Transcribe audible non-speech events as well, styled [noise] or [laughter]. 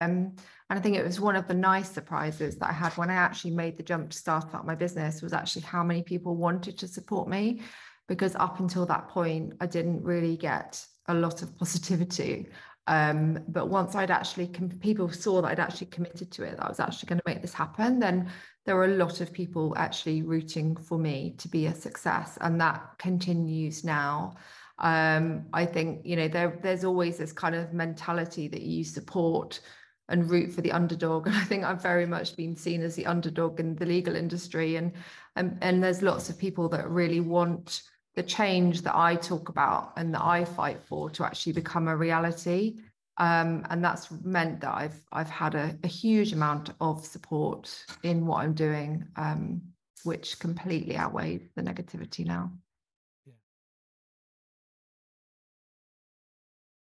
Um, and I think it was one of the nice surprises that I had when I actually made the jump to start up my business was actually how many people wanted to support me. Because up until that point, I didn't really get a lot of [laughs] positivity. Um, but once I'd actually, people saw that I'd actually committed to it, that I was actually going to make this happen, then there were a lot of people actually rooting for me to be a success. And that continues now. Um, I think, you know, there, there's always this kind of mentality that you support and root for the underdog. [laughs] And I think I've very much been seen as the underdog in the legal industry. And and, and there's lots of people that really want the change that I talk about and that I fight for to actually become a reality. Um, and that's meant that I've I've had a, a, huge amount of support in what I'm doing, um, which completely outweighs the negativity now.